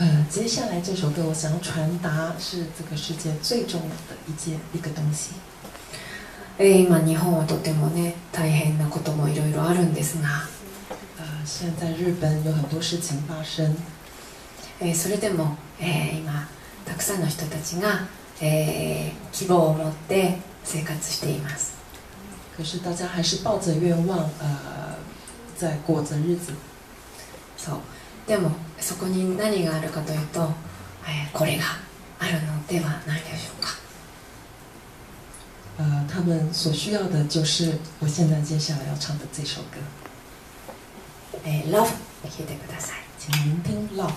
呃，接下来这首歌，我想要传达是这个世界最重要的一件一个东西。えー今日本はとてもね大変なこともいろいろあるんですが、呃，现在日本有很多事情发生，えーそれでも、えー今たくさんの人たちが、えー希望を持って生活しています可是大家还是抱着愿望，呃，在过着日子。そうでもそこに何があるかというと、えーこれがあるのではないでしょうか。呃，他们所需要的就是我现在接下来要唱的这首歌，えー Love 聞いてください。请聆听《Love》。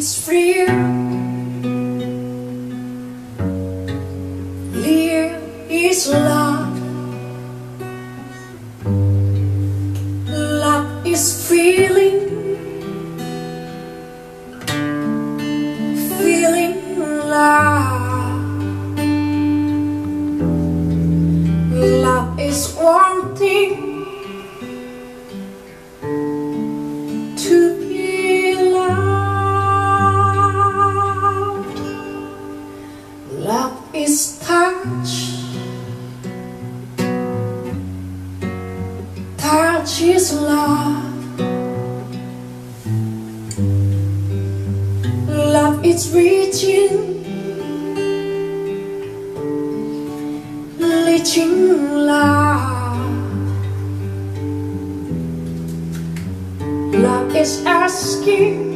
Is free. Is love. Love is feeling. Feeling. Love Touch is love. Love is reaching. Reaching love. Love is asking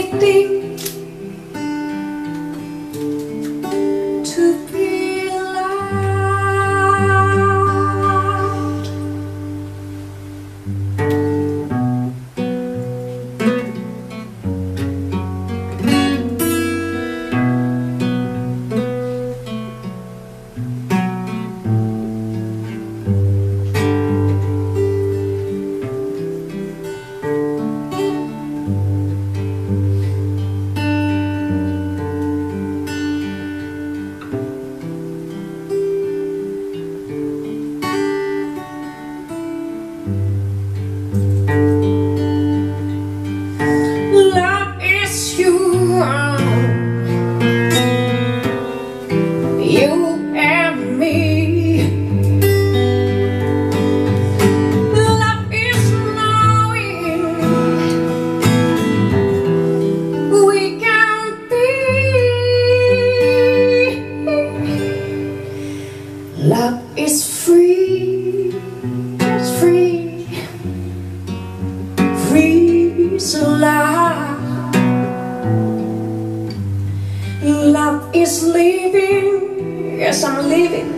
anything Love is free. It's free. Free is love. Love is living. Yes, I'm living.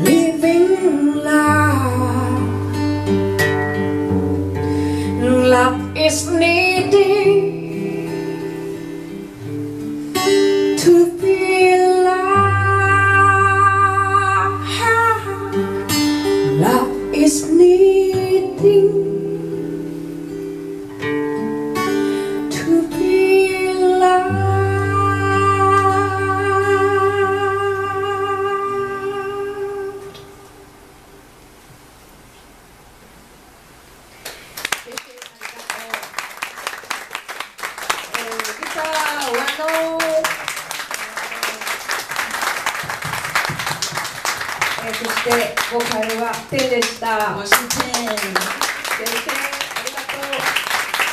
Living love. Love is needing えそしてボーはテンでした。ご主人。テンテンありがとう。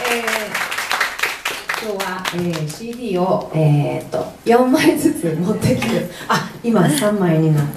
えー、今日は、えー、CD をえー、っと4枚ずつ持ってきて、あ今3枚になった。